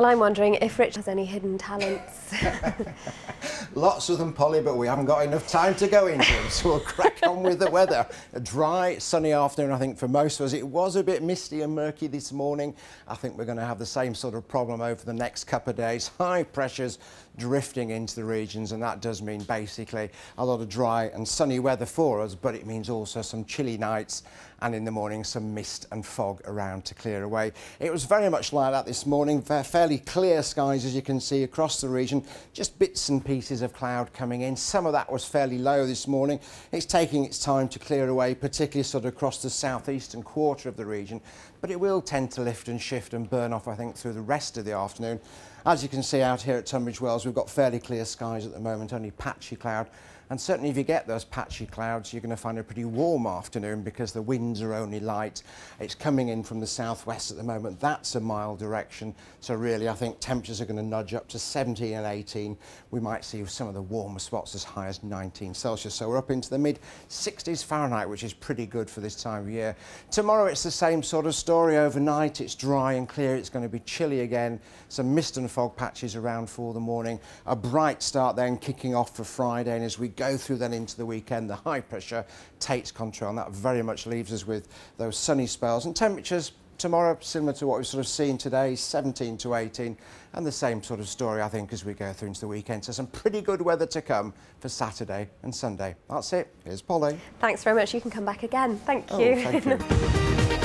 Well, I'm wondering if Rich has any hidden talents. Lots of them, Polly, but we haven't got enough time to go into them, so we'll crack on with the weather. A dry, sunny afternoon, I think, for most of us. It was a bit misty and murky this morning. I think we're going to have the same sort of problem over the next couple of days. High pressures drifting into the regions, and that does mean basically a lot of dry and sunny weather for us, but it means also some chilly nights and in the morning some mist and fog around to clear away. It was very much like that this morning, fairly clear skies as you can see across the region, just bits and pieces of cloud coming in. Some of that was fairly low this morning. It's taking its time to clear away, particularly sort of across the southeastern quarter of the region, but it will tend to lift and shift and burn off, I think, through the rest of the afternoon. As you can see out here at Tunbridge Wells, we've got fairly clear skies at the moment, only patchy cloud and certainly if you get those patchy clouds, you're going to find a pretty warm afternoon because the winds are only light. It's coming in from the southwest at the moment. That's a mild direction. So really, I think temperatures are going to nudge up to 17 and 18. We might see some of the warmer spots as high as 19 Celsius. So we're up into the mid 60s Fahrenheit, which is pretty good for this time of year. Tomorrow, it's the same sort of story. Overnight, it's dry and clear. It's going to be chilly again. Some mist and fog patches around for the morning. A bright start then kicking off for Friday. And as we go through then into the weekend, the high pressure takes control, and that very much leaves us with those sunny spells and temperatures tomorrow similar to what we've sort of seen today 17 to 18 and the same sort of story I think as we go through into the weekend. So some pretty good weather to come for Saturday and Sunday. That's it. Here's Polly. Thanks very much. You can come back again. Thank oh, thank you.